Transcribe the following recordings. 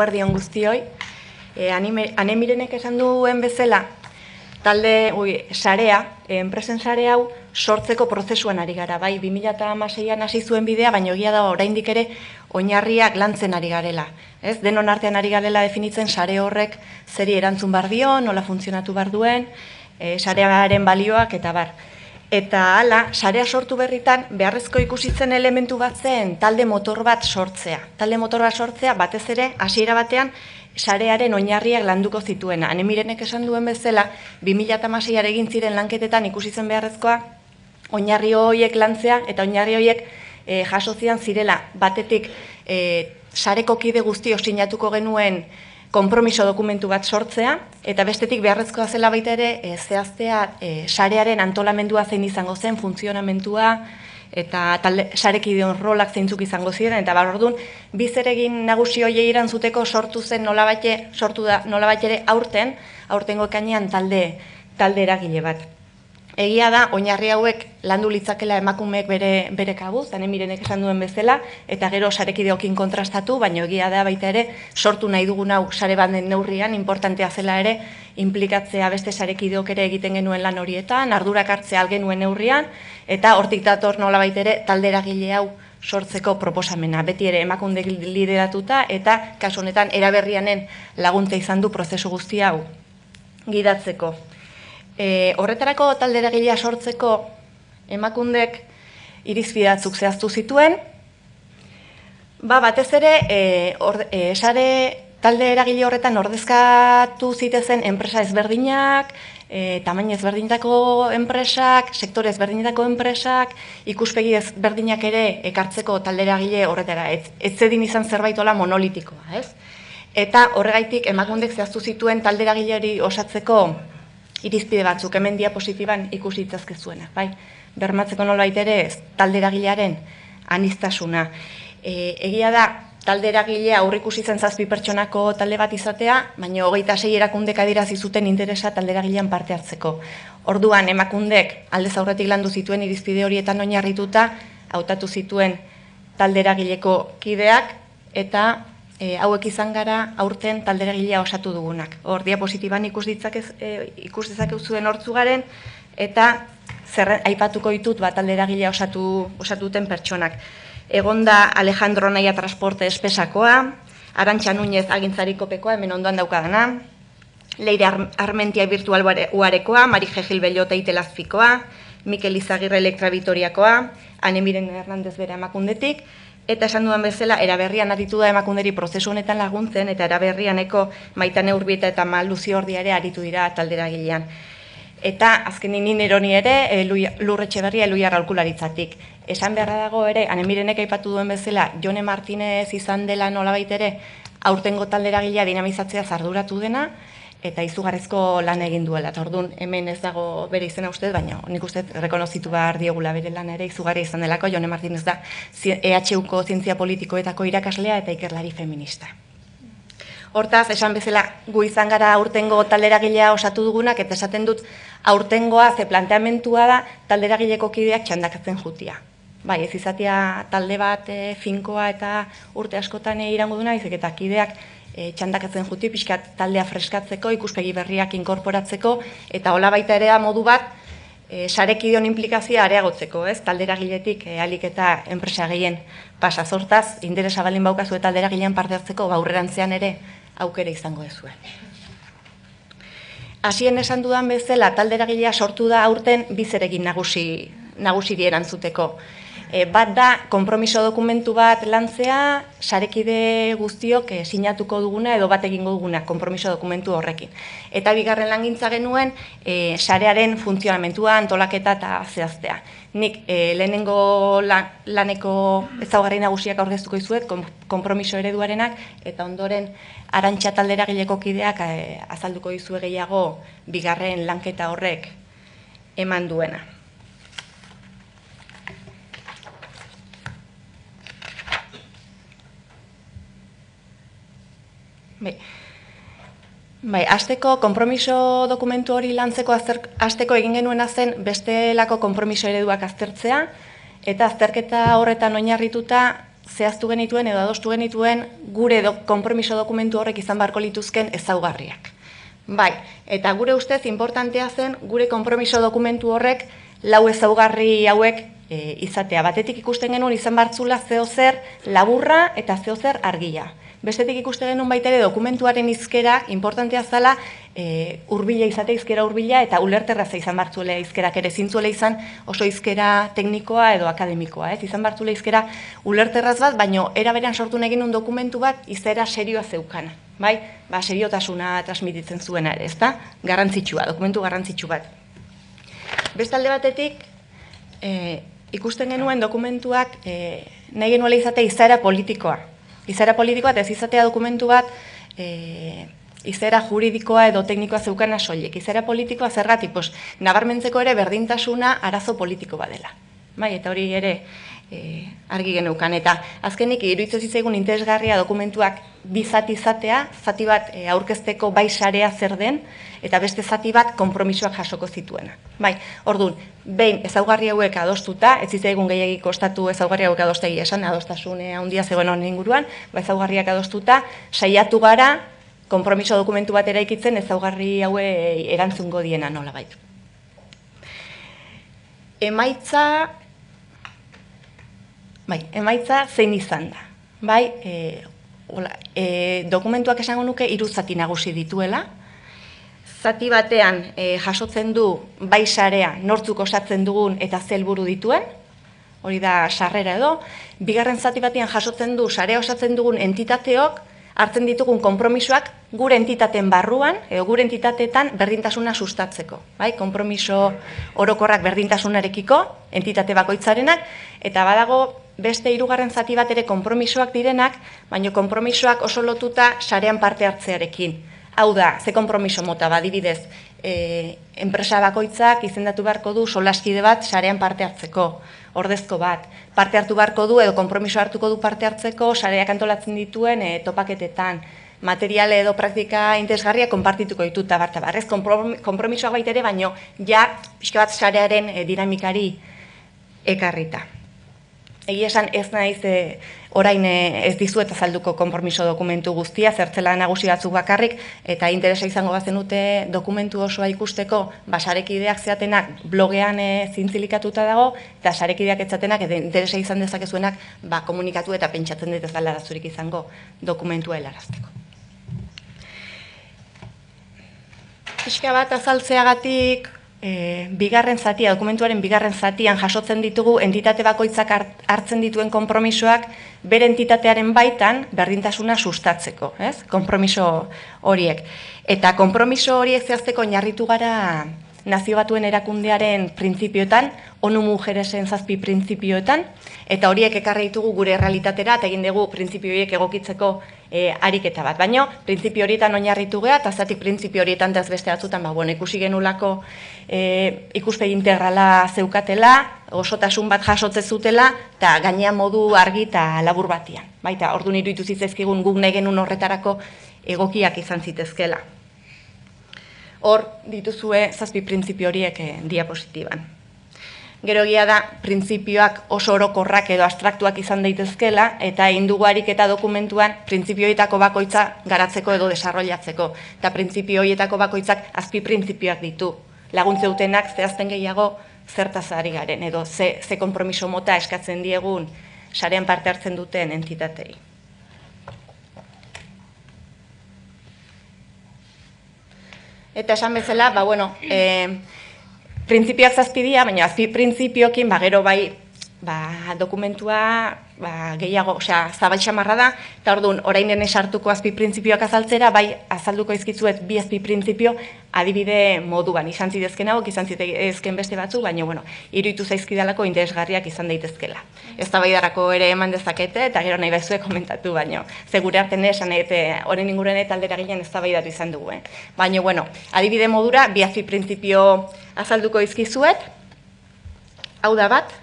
Guardion guztioi, e, anime, anemirenek esan duen bezala, talde, ui, sarea, e, enpresen sare hau, sortzeko prozesuan ari gara, bai, 2006an hasi zuen bidea, baina egia da oraindik ere oinarriak lantzen ari garela. Ez, denon artean ari garela definitzen sare horrek zeri erantzun bar dio, nola funtzionatu bar duen, e, sarearen balioak eta bar. Eta hala, sarea sortu berritan, beharrezko ikusitzen elementu bat zen talde motor bat sortzea. Talde motor bat sortzea, batez ere, hasiera batean, sarearen oinarriak landuko zituena. Anemirenek esan duen bezala, 2006 egin ziren lanketetan ikusitzen beharrezkoa, oinarri horiek lantzea, eta oinarri horiek e, jaso zian zirela, batetik, e, sareko kide guzti sinatuko genuen, konpromiso dokumentu bat sortzea, eta bestetik beharrezkoa zela baita ere, e, zehaztea e, sarearen antolamendua zein izango zen, funtzionamentua, eta talde, sarekideon rolak zeintzuk izango ziren, eta bar orduan, bizeregin nagusi hoiei irantzuteko sortu zen nolabait sortu da nolabait ere aurten, aurtengo ekainean talde, talde eragile bat. Egia da, oinarri hauek landu litzakela emakumeek bere, bere kabuz, zane mirenek esan duen bezala, eta gero sarekideokin kontrastatu, baina egia da baita ere, sortu nahi dugun hau sare banden neurrian, importantea zela ere, implikatzea beste sarekideok ere egiten genuen lan horietan, ardurak hartzea algenuen neurrian, eta hortik dator nola baita ere, taldera gile hau sortzeko proposamena. Beti ere emakunde lideratuta, eta kasu honetan eraberrianen laguntza izan du prozesu guzti hau gidatzeko. E, horretarako talde eragilea sortzeko emakundek irizpidatzuk zehaztu zituen, ba, batez ere, e, or, e, esare talde eragile horretan ordezkatu zitezen enpresa ezberdinak, e, tamain ezberdinetako enpresak, sektore ezberdinetako enpresak, ikuspegi ezberdinak ere ekartzeko talde eragile horretara. Ez, ez zedin izan zerbait ola monolitikoa, ez? Eta horregaitik emakundek zehaztu zituen talde eragile osatzeko irizpide batzuk hemen diapositiban ikusi itzazke zuena, bai? Bermatzeko nolbait ere ez talde eragilearen anistasuna. E, egia da talde eragilea aurrikusi zen zazpi pertsonako talde bat izatea, baina hogeita sei erakundek adirazi zuten interesa talde eragilean parte hartzeko. Orduan emakundek alde aurretik landu zituen irizpide horietan oinarrituta hautatu zituen talde eragileko kideak eta e, hauek izan gara aurten talderegilea osatu dugunak. Hor diapositiban ikus ditzakez e, ikus zuen hortzugaren eta zer aipatuko ditut bat talderegilea osatu osatu duten pertsonak. Egonda Alejandro Naia Transporte Espesakoa, Arantxa Núñez Agintzariko pekoa hemen ondoan daukadana. Leire Armentia Virtual Uarekoa, Mari Gil Bellota Itelazfikoa, Mikel Izagirre Elektra Vitoriakoa, Anemiren Hernandez bere emakundetik, Eta esan duan bezala, eraberrian aritu da emakunderi prozesu honetan laguntzen, eta eraberrianeko maitan eurbieta eta maluzio ordi ere aritu dira taldera gilean. Eta azken nini eroni ere, e, lurretxe berria eluia ralkularitzatik. Esan beharra dago ere, anemirenek aipatu duen bezala, Jone Martinez izan dela nola ere, aurtengo taldera gilea dinamizatzea zarduratu dena, eta izugarrezko lan egin duela. Eta orduan hemen ez dago bere izena uste, baina nik uste rekonozitu behar diogula bere lan ere izugarri izan delako, Jone Martinez da EHUko zientzia politikoetako irakaslea eta ikerlari feminista. Hortaz, esan bezala, gu izan gara aurtengo talderagilea osatu dugunak, eta esaten dut aurtengoa ze planteamentua da talderagileko kideak txandakatzen jutia. Bai, ez izatea talde bat e, finkoa eta urte askotan e, irango duna, eta kideak e, txandakatzen juti, pixkat taldea freskatzeko, ikuspegi berriak inkorporatzeko, eta hola baita ere modu bat, e, sarekideon implikazioa areagotzeko, ez? Taldera giletik, e, alik eta enpresa gehien pasa zortaz, interesa balin baukazu eta taldera gilean parte hartzeko, baurrerantzean ere aukere izango dezue. Hasien esan dudan bezala, taldera gilea sortu da aurten bizeregin nagusi, nagusi erantzuteko. E, bat da, konpromiso dokumentu bat lantzea, sarekide guztiok e, sinatuko duguna edo bat egingo duguna konpromiso dokumentu horrekin. Eta bigarren langintza genuen, e, sarearen funtzionamentua, antolaketa eta zehaztea. Nik e, lehenengo laneko ezaugarri nagusiak aurkeztuko izuet, konpromiso ereduarenak, eta ondoren arantxa taldera gileko kideak e, azalduko izue gehiago bigarren lanketa horrek eman duena. Bai. Bai, azteko konpromiso dokumentu hori lantzeko azteko egin genuena zen bestelako konpromiso ereduak aztertzea, eta azterketa horretan oinarrituta zehaztu genituen edo adostu genituen gure do, kompromiso dokumentu horrek izan barko lituzken ezaugarriak. Bai, eta gure ustez importantea zen gure kompromiso dokumentu horrek lau ezaugarri hauek e, izatea. Batetik ikusten genuen izan bartzula zeo zer laburra eta zeo zer argia. Bestetik ikusten genuen baita ere dokumentuaren izkera, importantea zala, e, urbila izate izkera urbila eta ulerterra ze izan bartzuela izkerak ere zintzuela izan oso izkera teknikoa edo akademikoa. Ez? Izan bartzuela izkera ulerterraz bat, baino eraberan sortu egin un dokumentu bat izera serioa zeukana. Bai? Ba, seriotasuna transmititzen zuena ere, ezta? Garrantzitsua, dokumentu garrantzitsu bat. Bestalde batetik, e, ikusten genuen dokumentuak e, nahi genuela izate izaera politikoa. Izaera politikoa eta ez izatea dokumentu bat e, izaera juridikoa edo teknikoa zeukana soilik. Izaera politikoa zergatik, pues, nabarmentzeko ere berdintasuna arazo politiko badela. Bai, eta hori ere e, argi geneukan. Eta azkenik, iruditzen zitzaigun interesgarria dokumentuak bizati izatea, zati bat e, aurkezteko bai sarea zer den, eta beste zati bat konpromisoak jasoko zituena. Bai, orduan, behin ezaugarri hauek adostuta, ez zitzaigun gehiagik kostatu ezaugarri hauek adostegi esan, adostasune handia zegoen honen inguruan, bai ezaugarriak adostuta, saiatu gara, konpromiso dokumentu bat eraikitzen ezaugarri haue erantzungo diena nola bai. Emaitza, bai, emaitza zein izan da. Bai, e, hola, e, dokumentuak esango nuke hiru zati nagusi dituela. Zati batean e, jasotzen du bai sarea nortzuk osatzen dugun eta zelburu dituen, hori da sarrera edo. Bigarren zati batean jasotzen du sarea osatzen dugun entitateok, hartzen ditugun konpromisoak gure entitateen barruan edo gure entitateetan berdintasuna sustatzeko, bai? Konpromiso orokorrak berdintasunarekiko entitate bakoitzarenak eta badago beste hirugarren zati bat ere konpromisoak direnak, baina konpromisoak oso lotuta sarean parte hartzearekin. Hau da, ze konpromiso mota badibidez, e, enpresa bakoitzak izendatu beharko du solaskide bat sarean parte hartzeko, ordezko bat. Parte hartu beharko du edo konpromiso hartuko du parte hartzeko sareak antolatzen dituen e, topaketetan. Materiale edo praktika interesgarria konpartituko ditut da barta barrez, konpromisoak baitere, baino ja pixka bat sarearen e, dinamikari ekarrita. Egia esan ez naiz e, orain e, ez dizu eta zalduko konpromiso dokumentu guztia, zertzela nagusi batzuk bakarrik, eta interesa izango bazen dute dokumentu osoa ikusteko, ba, sarekideak zeatenak blogean e, zintzilikatuta dago, eta sarekideak etzatenak, eta interesa izan dezakezuenak, ba, komunikatu eta pentsatzen dut ez dala zurik izango dokumentua helarazteko. Pixka bat azaltzeagatik, e, bigarren zatia, dokumentuaren bigarren zatian jasotzen ditugu entitate bakoitzak hartzen dituen konpromisoak bere entitatearen baitan berdintasuna sustatzeko, ez? Konpromiso horiek. Eta konpromiso horiek zehazteko oinarritu gara nazio batuen erakundearen printzipioetan, onu mujeresen zazpi printzipioetan, eta horiek ekarri ditugu gure realitatera, eta egin dugu printzipio horiek egokitzeko e, ariketa bat. Baina, printzipio horietan oinarritu geha, eta zatik printzipio horietan ez beste batzutan, ba, bueno, ikusi genulako e, ikuspegi integrala zeukatela, osotasun bat jasotze zutela, eta gainea modu argi eta labur batian. Baita, ordu niru ituzitzaizkigun guk nahi genuen horretarako egokiak izan zitezkela. Hor dituzue zazpi printzipio horiek eh, diapositiban. Gero egia da, printzipioak oso orokorrak edo abstraktuak izan daitezkela, eta induguarik eta dokumentuan printzipioetako bakoitza garatzeko edo desarrollatzeko. Eta printzipio horietako bakoitzak azpi printzipioak ditu. Laguntze dutenak zehazten gehiago zertaz ari garen, edo ze, ze kompromiso mota eskatzen diegun sarean parte hartzen duten entitatei. Eta esan bezala, ba, bueno, e, printzipioak zazpidia, baina azpi printzipiokin, ba, gero bai, ba, dokumentua ba, gehiago, osea, zabaltxa marra da, eta orduan, orain dene sartuko azpi printzipioak azaltzera, bai, azalduko izkitzuet bi azpi printzipio adibide moduan, izan zidezken hau, izan zidezken beste batzu, baina, bueno, iruditu zaizkidalako interesgarriak izan daitezkela. Ez da ere eman dezakete, eta gero nahi bezue komentatu, baina, segure hartzen esan, eta horren inguren eta aldera ginen ez da izan dugu, eh? Baina, bueno, adibide modura, bi azpi printzipio azalduko izkizuet, hau da bat,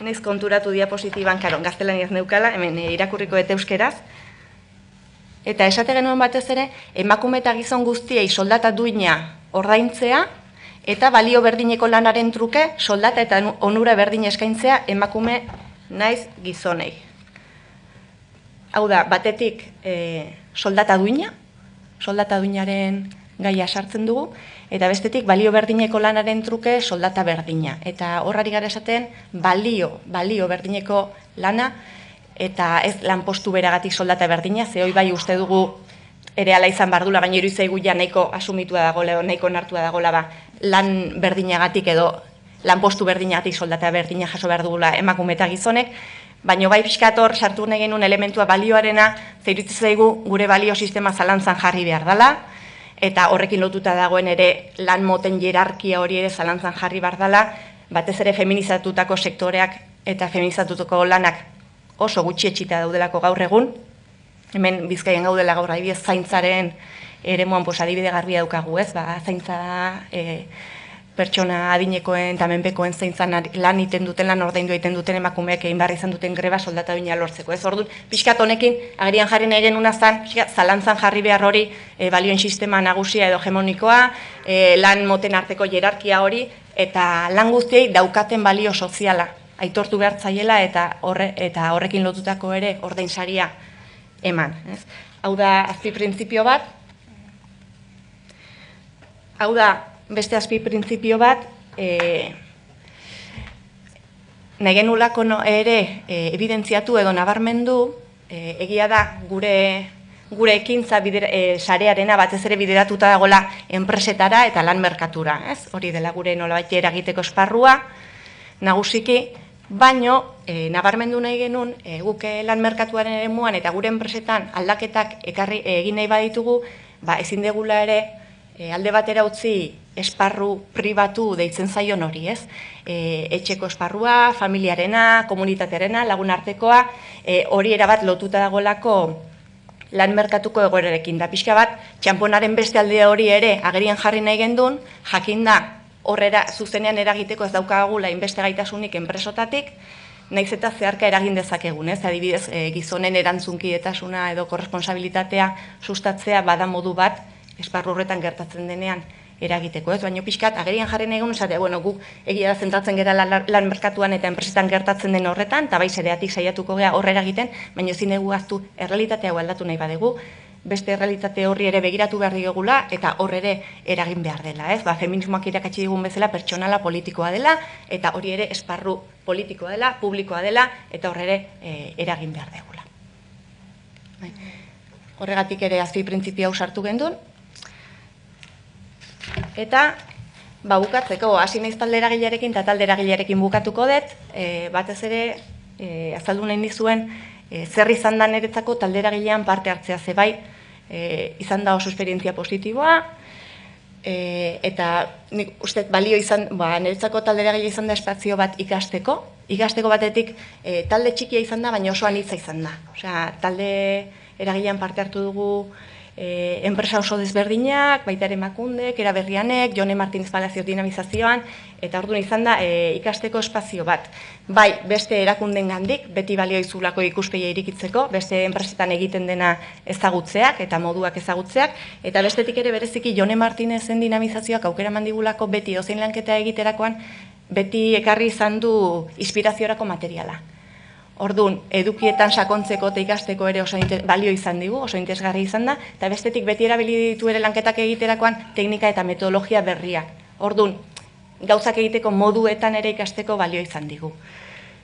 Naiz konturatu diapositiban, karo, gaztelaniaz neukala, hemen eh, irakurriko eta euskeraz. Eta esate genuen batez ere, emakume eta gizon guztiei soldata duina ordaintzea, eta balio berdineko lanaren truke soldata eta onura berdin eskaintzea emakume naiz gizonei. Hau da, batetik e, soldata duina, soldata duinaren gaia sartzen dugu, eta bestetik balio berdineko lanaren truke soldata berdina. Eta horrari gara esaten balio, balio berdineko lana, eta ez lanpostu beragatik soldata berdina, ze hoi bai uste dugu ere ala izan bardula, baina iruditzaigu ja nahiko asumitua dago, nahiko nartua dagoela ba, lan berdinagatik edo lanpostu berdinagatik soldata berdina jaso behar dugula emakume eta gizonek, baina bai pixkator sartu nahi genuen elementua balioarena, zeirutzen zaigu gure balio sistema zalantzan jarri behar dela, eta horrekin lotuta dagoen ere lan moten jerarkia hori ere zalantzan jarri behar dela, batez ere feminizatutako sektoreak eta feminizatutako lanak oso gutxi etxita daudelako gaur egun, hemen bizkaian gaudela gaur adibidez zaintzaren ere moan pos adibide garbia daukagu ez, ba, zaintza e, pertsona adinekoen eta menpekoen zaintzan lan iten duten, lan ordaindu egiten duten emakumeak egin behar izan duten greba soldata bina lortzeko. Ez orduan, pixkat honekin, agerian jarri nahi genuna zan, zalantzan jarri behar hori e, balioen sistema nagusia edo hegemonikoa, e, lan moten arteko jerarkia hori, eta lan guztiei daukaten balio soziala aitortu behar zaiela eta, horre, eta horrekin lotutako ere ordainsaria eman. Ez? Hau da, azpi printzipio bat, hau da, beste azpi printzipio bat, e, nahi genulako no, ere e, evidentziatu edo nabarmendu, e, egia da gure gure ekintza bidera, e, sarearena batez ere bideratuta dagoela enpresetara eta lan merkatura, ez? Hori dela gure nolabait eragiteko esparrua, nagusiki, Baino, e, nabarmendu nahi genuen, e, guk lan merkatuaren ere muan, eta gure enpresetan aldaketak ekarri egin nahi baditugu, ba, ezin degula ere e, alde batera utzi esparru pribatu deitzen zaion hori, ez? E, etxeko esparrua, familiarena, komunitatearena, lagun artekoa, e, hori erabat lotuta dagoelako lan merkatuko egoerarekin da. Pixka bat, txamponaren beste alde hori ere agerian jarri nahi gendun, jakin da, horrera zuzenean eragiteko ez daukagula inbeste gaitasunik enpresotatik, naiz eta zeharka eragin dezakegun, ez? Adibidez, e, gizonen erantzunkidetasuna edo korresponsabilitatea sustatzea bada modu bat esparru horretan gertatzen denean eragiteko, ez? Baina pixkat agerian jarri nahi esatea, bueno, guk egia da zentratzen gera lan, merkatuan eta enpresetan gertatzen den horretan, eta bai zereatik saiatuko gea horrera egiten, baina ezin egu aztu errealitatea aldatu nahi badegu, beste realitate horri ere begiratu behar digegula eta hor ere eragin behar dela, ez? Ba, feminismoak irakatsi digun bezala pertsonala politikoa dela eta hori ere esparru politikoa dela, publikoa dela eta hor ere e, eragin behar degula. Bai. Horregatik ere azpi printzipio hau sartu gendun. Eta ba bukatzeko hasi naiz talde eragilearekin eta talde eragilearekin bukatuko dut, e, batez ere e, azaldu nahi dizuen e, zer izan da niretzako talde eragilean parte hartzea ze bai, e, izan da oso esperientzia positiboa, e, eta nik uste balio izan, ba, niretzako taldera izan da espazio bat ikasteko, ikasteko batetik e, talde txikia izan da, baina oso anitza izan da. Osea, talde eragilean parte hartu dugu e, enpresa oso desberdinak, baita ere makundek, eraberrianek, Jone Martínez Palacio dinamizazioan, eta orduan izan da e, ikasteko espazio bat. Bai, beste erakunden gandik, beti balio izulako ikuspeia irikitzeko, beste enpresetan egiten dena ezagutzeak eta moduak ezagutzeak, eta bestetik ere bereziki Jone Martínezen dinamizazioak aukera mandigulako beti ozein lanketa egiterakoan, beti ekarri izan du inspiraziorako materiala. Orduan, edukietan sakontzeko eta ikasteko ere oso balio izan digu, oso interesgarri izan da, eta bestetik beti erabili ditu ere lanketak egiterakoan teknika eta metodologia berriak. Orduan, gauzak egiteko moduetan ere ikasteko balio izan digu.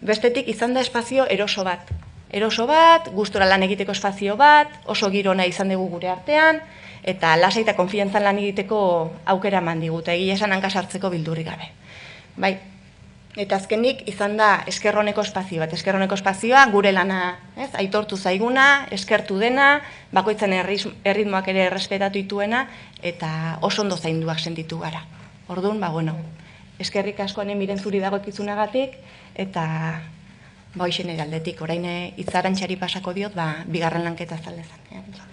Bestetik izan da espazio eroso bat. Eroso bat, gustora lan egiteko espazio bat, oso girona izan dugu gure artean, eta lasa eta konfiantzan lan egiteko aukera eman digu, eta egia esan hankasartzeko bildurri gabe. Bai, Eta azkenik izan da eskerroneko espazio bat, eskerroneko espazioa gure lana, ez? Aitortu zaiguna, eskertu dena, bakoitzen erritmoak ere errespetatu dituena eta oso ondo zainduak sentitu gara. Orduan, ba bueno, eskerrik askoan miren zuri dago ekizunagatik eta ba hoixen aldetik orain hitzarantxari pasako diot, ba bigarren lanketa zaldezan.